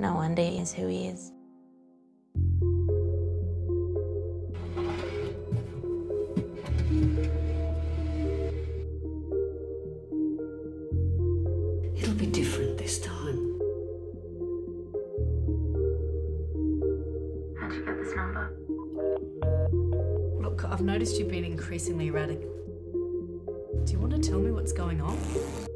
No wonder he is who he is. It'll be different this time. How'd you get this number? Look, I've noticed you've been increasingly erratic. Do you want to tell me what's going on?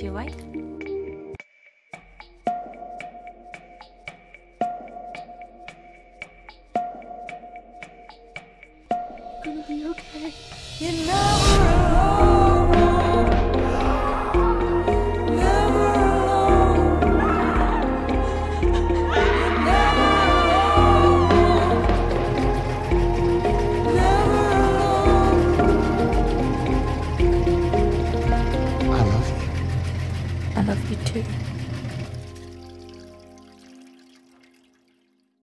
She awake? You're never I love you too.